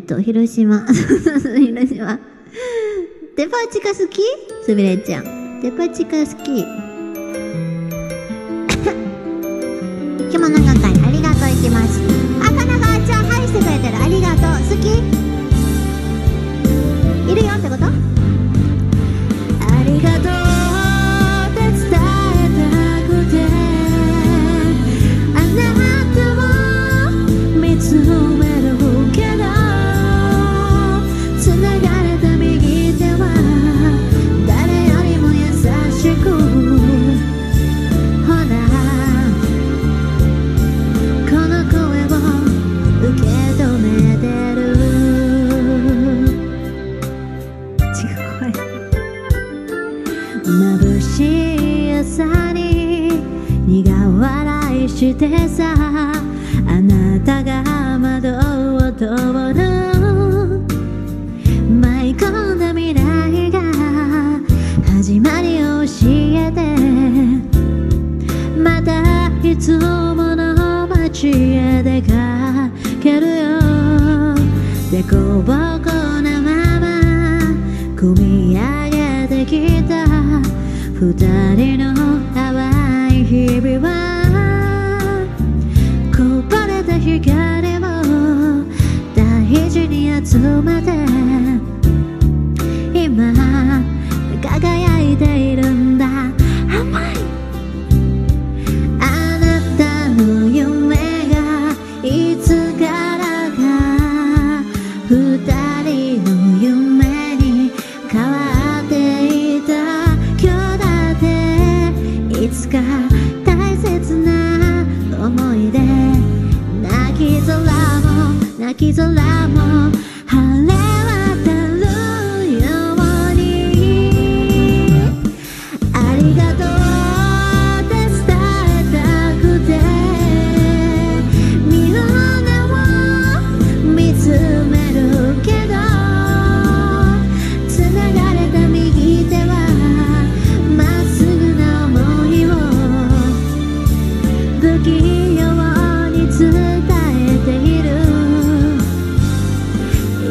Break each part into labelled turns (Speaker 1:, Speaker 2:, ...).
Speaker 1: っと、広島。広島。デパ地下好きすみれちゃん。デパ地下好き。今日も長会ありがとう行きます。してさあなたが窓を通る舞い込んだ未来が始まりを教えて。またいつもの街へ出かけるよ。でこぼこなまま。組み上げてきた。二人の淡い日々は今輝いているんだ。甘い。あなたの夢がいつからか二人の夢に変わっていた。今日だっていつか大切な思い出。泣き空も泣き空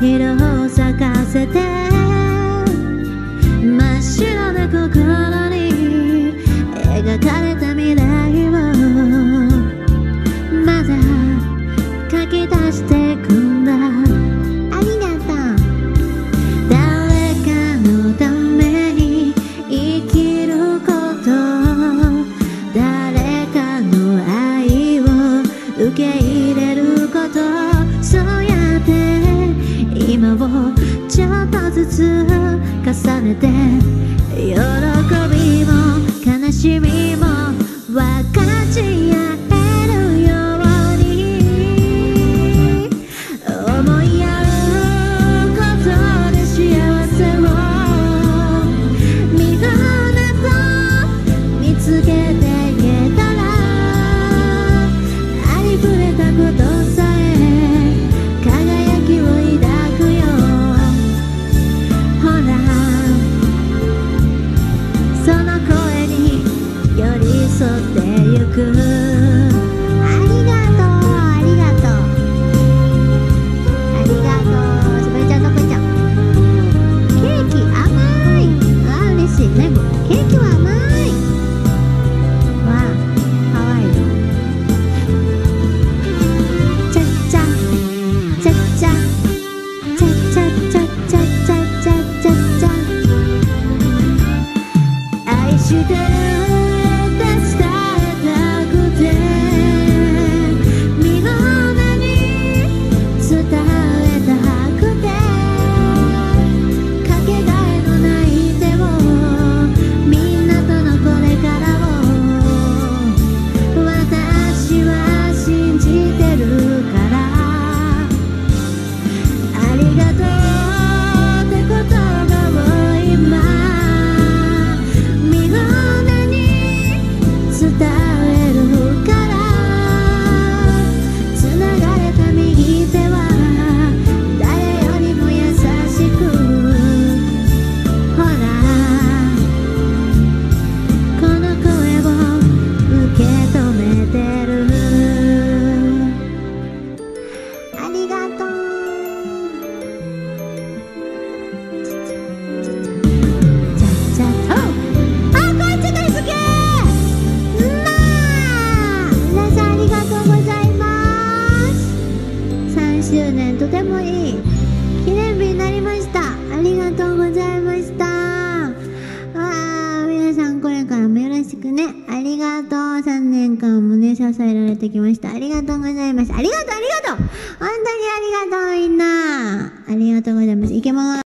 Speaker 1: 你的ちょっとずつ重ねて喜びも悲しみも分かち合う。dia ね。ありがとう。3年間もね、支えられてきました。ありがとうございます。ありがとう、ありがとう本当にありがとう、みんな。ありがとうございます。いけます。